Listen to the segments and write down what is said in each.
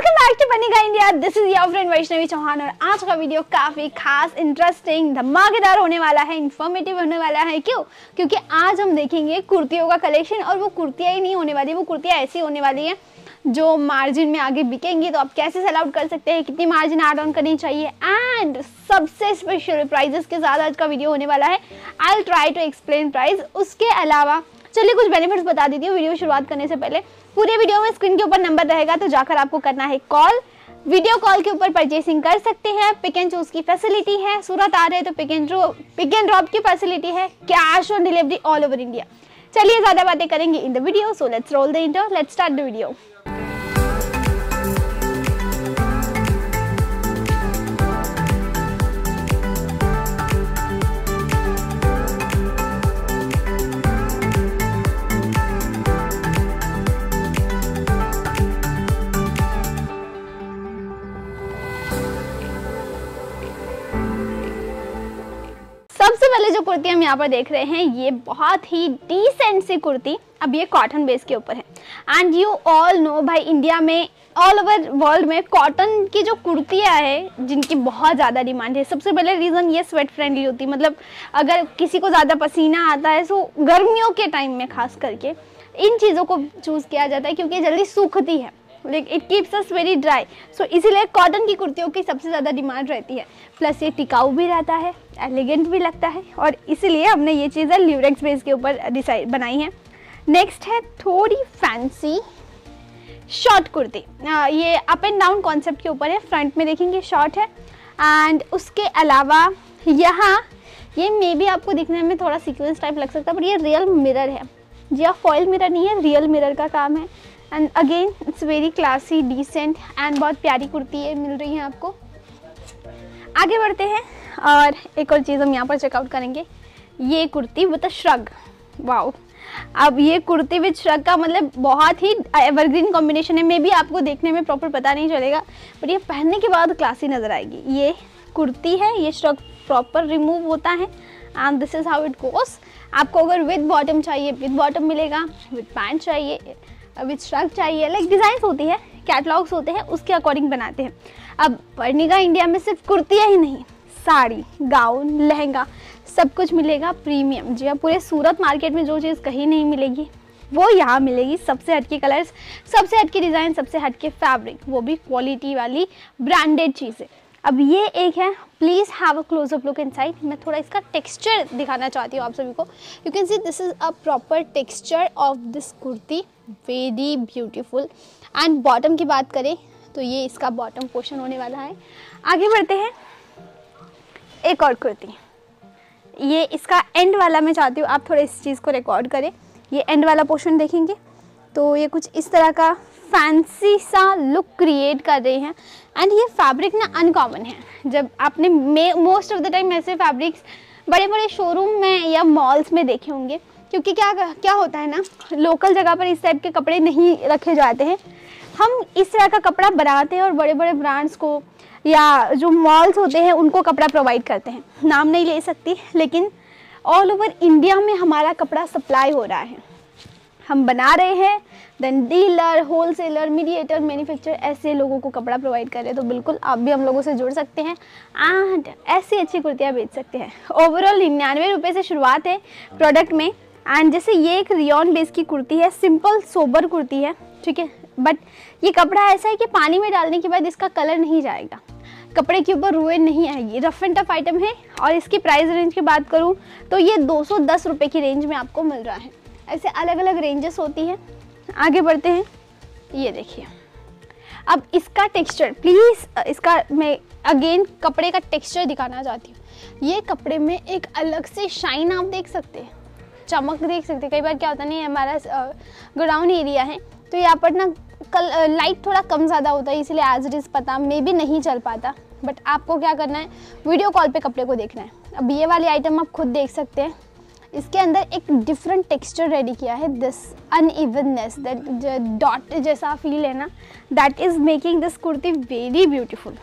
Welcome back to Banega India this is your friend Vaishnavi Chauhan और आज का video काफ़ी खास इंटरेस्टिंग धमाकेदार होने वाला है इन्फॉर्मेटिव होने वाला है। क्यों? क्योंकि आज हम देखेंगे कुर्तियों का कलेक्शन और वो कुर्तियाँ ही नहीं होने वाली, वो कुर्तियाँ ऐसी होने वाली हैं जो मार्जिन में आगे बिकेंगी। तो आप कैसे सेल आउट कर सकते हैं? कितनी मार्जिन एड ऑन करनी चाहिए? एंड सबसे स्पेशल प्राइजेस के साथ आज का वीडियो होने वाला है। I try to explain price उसके अलावा, चलिए कुछ बेनिफिट्स बता देती हूँ। वीडियो शुरुआत करने से पहले पूरे वीडियो में स्क्रीन के ऊपर नंबर रहेगा तो जाकर आपको करना है कॉल वीडियो कॉल के ऊपर परचेसिंग कर सकते हैं. पिक एंड चूज़ की फैसिलिटी है. सूरत आ रहे हैं तो pick and pick and drop की फैसिलिटी है. Cash on delivery all over India चलिए ज़्यादा बातें करेंगे in the video so let's roll the intro let's start the video जो कुर्ती हम यहाँ पर देख रहे हैं, ये बहुत ही डिसेंट सी कुर्ती। अब ये कॉटन बेस के ऊपर है। एंड यू ऑल नो भाई इंडिया में ऑल ओवर वर्ल्ड में कॉटन की जो कुर्तियाँ है, जिनकी बहुत ज़्यादा डिमांड है। सबसे पहले रीज़न ये स्वेट फ्रेंडली होती। है मतलब अगर किसी को ज़्यादा पसीना आता है तो गर्मियों के टाइम में खास करके, इन चीज़ों को चूज़ किया जाता है, क्योंकि जल्दी सूखती है। Like it keeps us very dry so इसीलिए कॉटन की कुर्तियों की सबसे ज़्यादा डिमांड रहती है। प्लस ये टिकाऊ भी रहता है एलिगेंट भी लगता है। और इसीलिए हमने ये चीज़ें ल्यूरेक्स बेस के ऊपर डिसाइड बनाई हैं। नेक्स्ट है थोड़ी फैंसी शॉर्ट कुर्ती। ये अप एंड डाउन कॉन्सेप्ट के ऊपर है। फ्रंट में देखेंगे शॉर्ट है। एंड उसके अलावा यहाँ, ये मे भी आपको दिखने में थोड़ा सीक्वेंस टाइप लग सकता है बट ये रियल मिरर है। जी हाँ फॉइल मिरर नहीं है रियल मिरर का काम है। And again it's very classy decent and बहुत प्यारी कुर्ती है मिल रही है आपको। आगे बढ़ते हैं, और एक और चीज़ हम यहाँ पर चेकआउट करेंगे। ये kurti with a shrug wow अब ये कुर्ती विद श्रग का मतलब बहुत ही एवरग्रीन कॉम्बिनेशन है। मे भी आपको देखने में प्रॉपर पता नहीं चलेगा बट ये पहनने के बाद क्लासी नज़र आएगी। ये कुर्ती है, ये श्रग प्रॉपर रिमूव होता है and this is how it goes आपको अगर विद बॉटम चाहिए विद बॉटम मिलेगा विद पैंट चाहिए विद श्रग चाहिए लाइक डिज़ाइंस होती है कैटलॉग्स होते हैं, उसके अकॉर्डिंग बनाते हैं। अब वर्णिका इंडिया में सिर्फ़ कुर्तियाँ ही नहीं, साड़ी, गाउन, लहंगा, सब कुछ मिलेगा प्रीमियम जी हाँ पूरे सूरत मार्केट में जो चीज़ कहीं नहीं मिलेगी, वो यहाँ मिलेगी। सबसे हटके कलर्स सबसे हटके डिज़ाइन सबसे हटके फैब्रिक वो भी क्वालिटी वाली ब्रांडेड चीज़ें। अब ये एक है please have a closeup look inside मैं थोड़ा इसका टेक्सचर दिखाना चाहती हूँ आप सभी को. You can see this is a proper texture of this kurti very beautiful and bottom की बात करें तो ये इसका बॉटम पोर्शन होने वाला है. आगे बढ़ते हैं. एक और कुर्ती ये इसका एंड वाला मैं चाहती हूँ, आप थोड़ा इस चीज़ को रिकॉर्ड करें. ये एंड वाला पोर्शन देखेंगे. तो ये कुछ इस तरह का फैंसी सा लुक क्रिएट कर रहे हैं। एंड ये फैब्रिक ना अनकॉमन है। जब आपने मोस्ट ऑफ़ द टाइम ऐसे फैब्रिक्स बड़े बड़े शोरूम में या मॉल्स में देखे होंगे, क्योंकि क्या क्या होता है ना लोकल जगह पर इस टाइप के कपड़े नहीं रखे जाते हैं। हम इस तरह का कपड़ा बनाते हैं और बड़े बड़े ब्रांड्स को या जो मॉल्स होते हैं, उनको कपड़ा प्रोवाइड करते हैं। नाम नहीं ले सकती, लेकिन ऑल ओवर इंडिया में हमारा कपड़ा सप्लाई हो रहा है। हम बना रहे हैं then dealer wholesaler mediator manufacture ऐसे लोगों को कपड़ा प्रोवाइड कर रहे हैं तो बिल्कुल आप भी हम लोगों से जुड़ सकते हैं एंड ऐसी अच्छी कुर्तियाँ बेच सकते हैं। ओवरऑल निन्यानवे रुपये से शुरुआत है प्रोडक्ट में एंड जैसे ये एक रियॉन बेस की कुर्ती है सिंपल सोबर कुर्ती है, ठीक है? बट ये कपड़ा ऐसा है कि पानी में डालने के बाद इसका कलर नहीं जाएगा। कपड़े के ऊपर रुए नहीं आएगी रफ एंड टफ आइटम है और इसकी प्राइस रेंज की बात करूँ तो ये दो सौ की रेंज में आपको मिल रहा है। ऐसे अलग अलग रेंजेस होती हैं। आगे बढ़ते हैं। ये देखिए। अब इसका टेक्सचर प्लीज़ इसका मैं अगेन कपड़े का टेक्सचर दिखाना चाहती हूँ। ये कपड़े में एक अलग से शाइन आप देख सकते हैं। चमक देख सकते हैं। कई बार क्या होता नहीं हमारा गोडाउन एरिया है तो यहाँ पर ना कल लाइट थोड़ा कम ज़्यादा होता है, इसलिए एज इट इज़ पता मे भी नहीं चल पाता। बट आपको क्या करना है वीडियो कॉल पे कपड़े को देखना है। अब ये वाली आइटम आप खुद देख सकते हैं। इसके अंदर एक डिफरेंट टेक्सचर रेडी किया है दिस अनइवननेस दैट डॉट जैसा फील है ना that is making this kurti very beautiful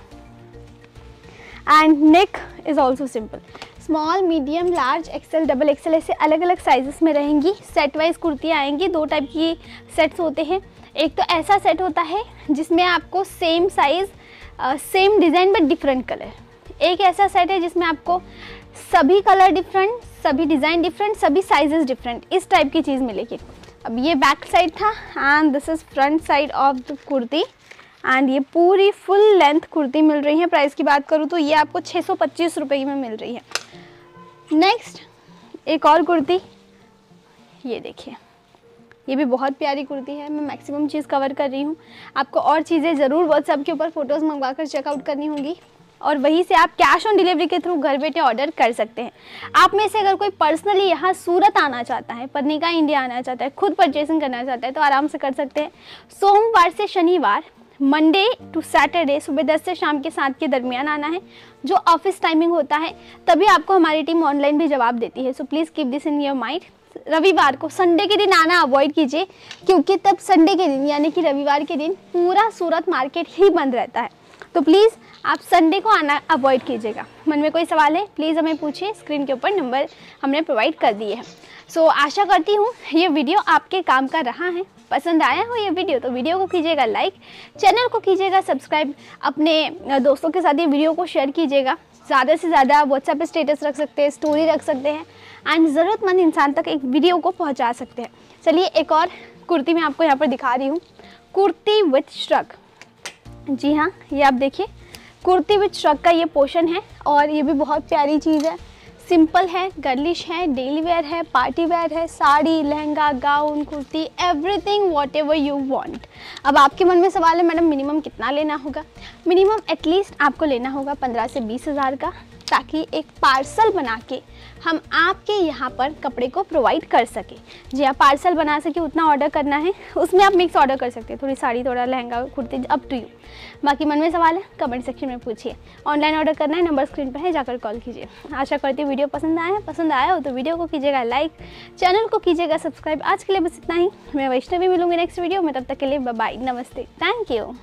and neck is also simple small medium large XL double XL ऐसे अलग अलग साइजेस में रहेंगी. सेट वाइज कुर्तियाँ आएँगी. दो टाइप की सेट्स होते हैं. एक तो ऐसा सेट होता है जिसमें आपको same size same design but different colour एक ऐसा सेट है जिसमें आपको सभी कलर डिफरेंट सभी डिज़ाइन डिफरेंट सभी साइजेस डिफरेंट इस टाइप की चीज़ मिलेगी। अब ये बैक साइड था and this is front side of the kurti and ये पूरी फुल लेंथ कुर्ती मिल रही है। प्राइस की बात करूँ तो ये आपको छः सौ पच्चीस रुपये में मिल रही है। नेक्स्ट एक और कुर्ती, ये देखिए। ये भी बहुत प्यारी कुर्ती है, मैं मैक्सिमम चीज़ कवर कर रही हूँ। आपको और चीज़ें ज़रूर व्हाट्सएप के ऊपर फ़ोटोज़ मंगवा कर चेकआउट करनी होगी। और वहीं से आप कैश ऑन डिलीवरी के थ्रू घर बैठे ऑर्डर कर सकते हैं। आप में से अगर कोई पर्सनली यहाँ सूरत आना चाहता है पत्निका इंडिया आना चाहता है, खुद परचेसिंग करना चाहता है तो आराम से कर सकते हैं। सोमवार से शनिवार मंडे टू सैटरडे सुबह दस से शाम के सात के दरमियान आना है, जो ऑफ़िस टाइमिंग होता है, तभी आपको हमारी टीम ऑनलाइन भी जवाब देती है। So please keep this in your mind रविवार को संडे के दिन आना अवॉइड कीजिए, क्योंकि तब संडे के दिन, यानी कि रविवार के दिन पूरा सूरत मार्केट ही बंद रहता है। तो प्लीज़ आप संडे को आना अवॉइड कीजिएगा। मन में कोई सवाल है प्लीज़ हमें पूछिए। स्क्रीन के ऊपर नंबर हमने प्रोवाइड कर दिए हैं। सो so, आशा करती हूँ ये वीडियो आपके काम का रहा है। पसंद आया हो ये वीडियो तो वीडियो को कीजिएगा लाइक चैनल को कीजिएगा सब्सक्राइब अपने दोस्तों के साथ ये वीडियो को शेयर कीजिएगा। ज़्यादा से ज़्यादा व्हाट्सएप स्टेटस रख सकते हैं स्टोरी रख सकते हैं एंड ज़रूरतमंद इंसान तक एक वीडियो को पहुँचा सकते हैं। चलिए एक और कुर्ती मैं आपको यहाँ पर दिखा रही हूँ। कुर्ती विथ श्रग जी हाँ ये आप देखिए। कुर्ती विथ श्रग का ये पोर्शन है और ये भी बहुत प्यारी चीज़ है। सिंपल है, गर्लिश है, डेली वेयर है, पार्टी वेयर है, sari, lehenga, gown, kurti everything whatever you want अब आपके मन में सवाल है, मैडम मिनिमम कितना लेना होगा? मिनिमम एटलीस्ट आपको लेना होगा पंद्रह से बीस हज़ार का। ताकि एक पार्सल बना के हम आपके यहाँ पर कपड़े को प्रोवाइड कर सके। जी आप पार्सल बना सके, उतना ऑर्डर करना है, उसमें आप मिक्स ऑर्डर कर सकते हैं। थोड़ी साड़ी, थोड़ा lehenga, kurti up to you बाकी मन में सवाल है कमेंट सेक्शन में पूछिए। ऑनलाइन ऑर्डर करना है नंबर स्क्रीन पर है, जाकर कॉल कीजिए। आशा करती हूँ वीडियो पसंद आया पसंद आया हो तो वीडियो को कीजिएगा लाइक चैनल को कीजिएगा सब्सक्राइब आज के लिए बस इतना ही। मैं वैष्णवी मिलूँगी नेक्स्ट वीडियो में, तब तक के लिए बाय नमस्ते। Thank you